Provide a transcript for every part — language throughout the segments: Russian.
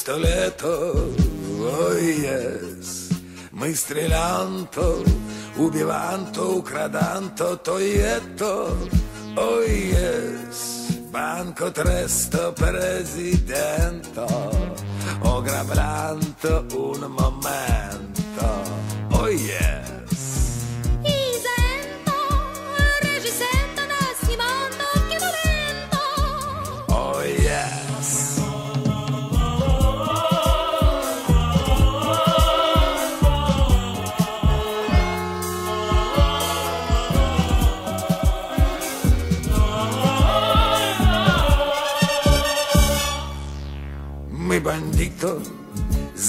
casteto, pistoletto, oh yes, мы стрелянто, убиванто, украданто, тоетто, oh yes, banco tresto, presidento, ogravlanto un momento, oh yes.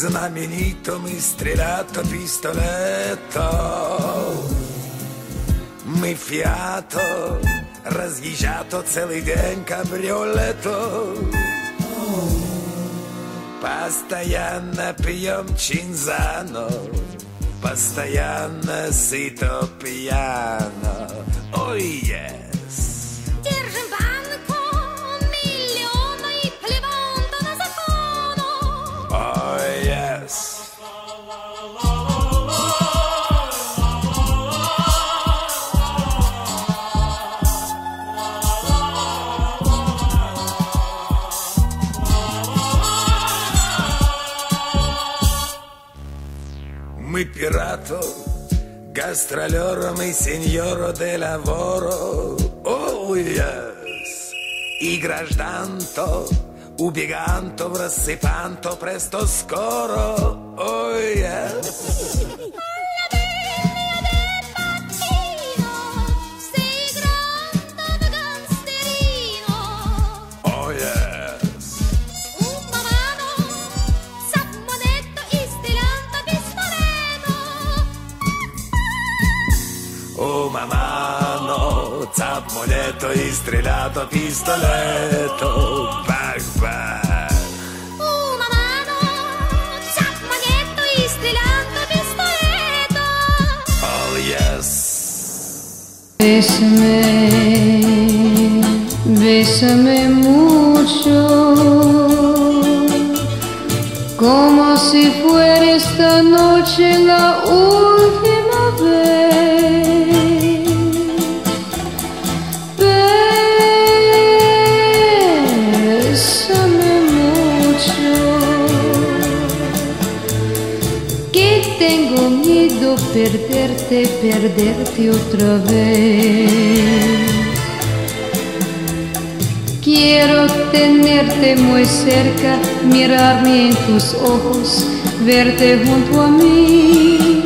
знаменито, мы стрелято, пистолето. Мы фиато, разъезжато целый день кабриолето. Постоянно пьем чинзано, постоянно сыто пьяно. Ой, yes. Пирато, гастролером и сеньоро де лаворо. О, yes. И гражданто, убеганто, в рассыпанто, престо скоро. О, moletto, istrellato, pistoletto, bang bang. Una mano, saponetto, istilanto, pistoletto. Oh yes. Bésame, bésame mucho, como si fuera esta noche la última perderte, otra vez. Quiero tenerte muy cerca, mirarme en tus ojos, verte junto a mí.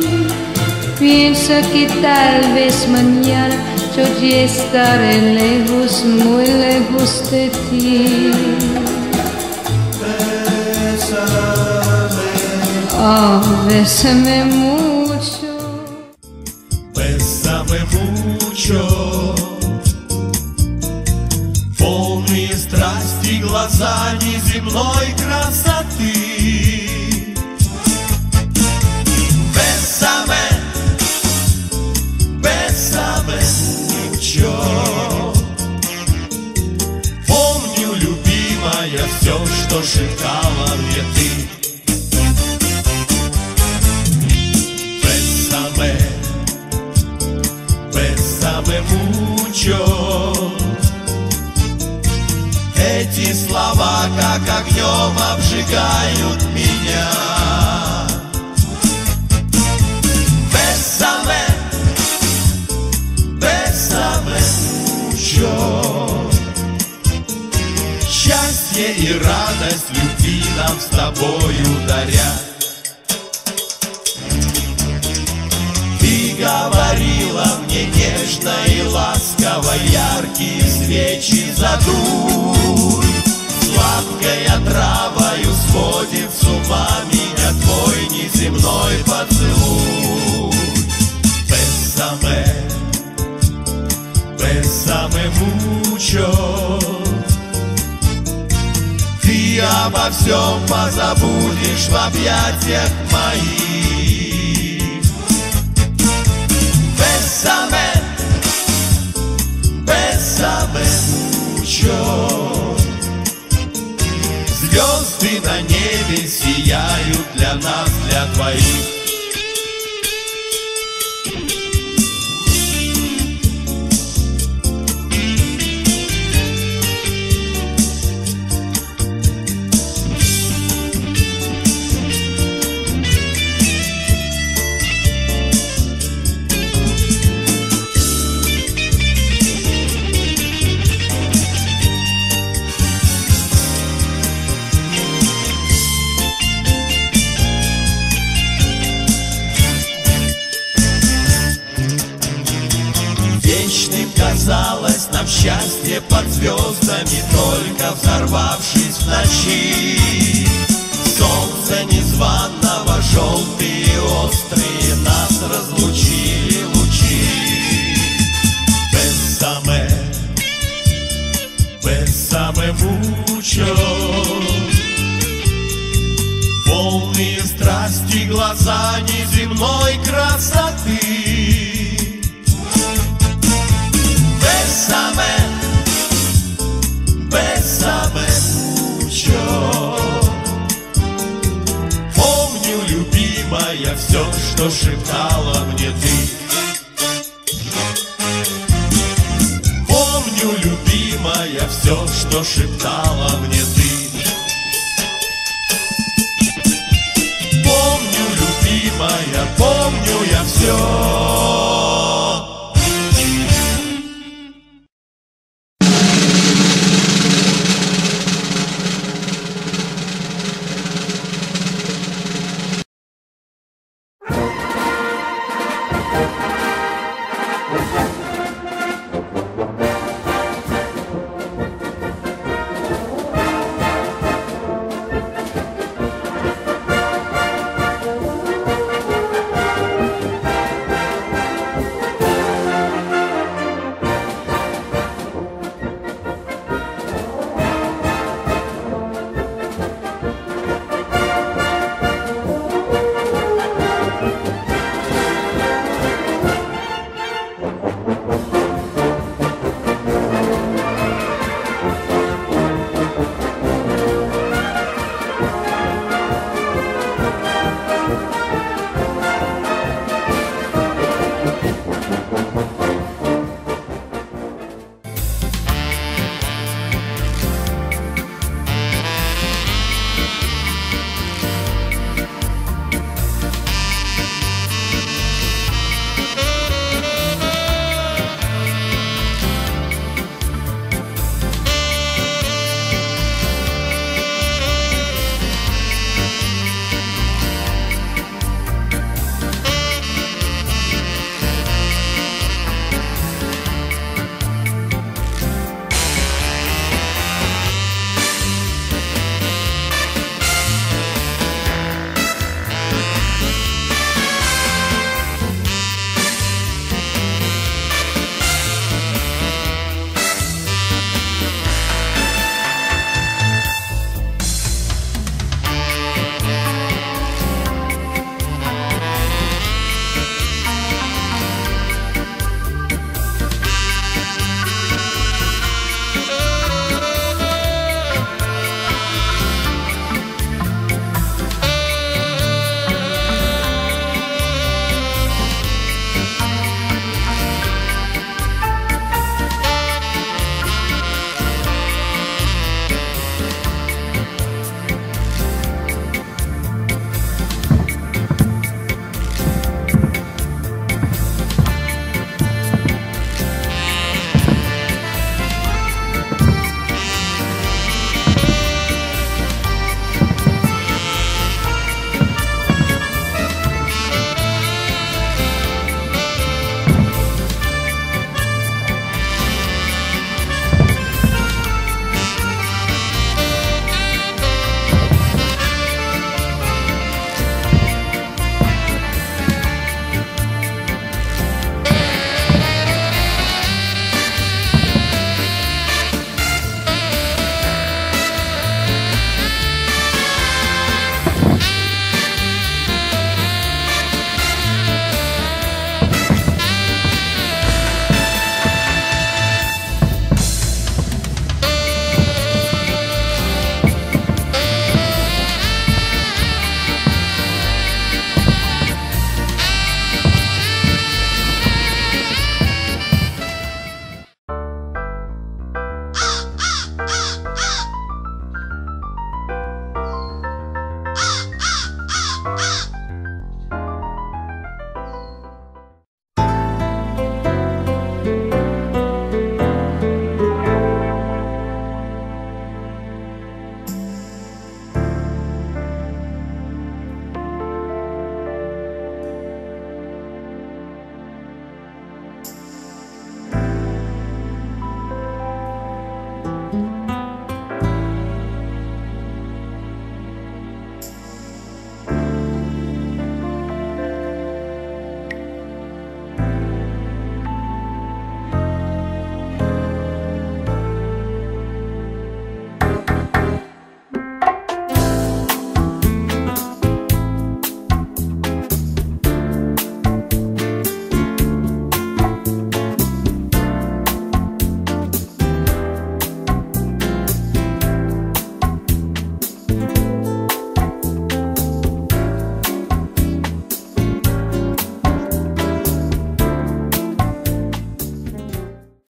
Piensa que tal vez mañana yo ya estaré lejos, muy lejos de ti. Oh, bésame mucho. long. Радость любви нам с тобою дарят. Ты говорила мне нежно и ласково Яркие свечи задуй. Сладкая травою сводит с ума Меня твой неземной поцелуй. Бесаме, бесаме мучо Ты обо всем позабудешь в объятиях моих Bésame, bésame mucho. Звезды на небе сияют для нас, для твоих мучо Полные страсти глаза неземной красоты. Bésame, bésame mucho Помню, любимая, все, что шептала мне ты. Помню, любимая, все, что шептала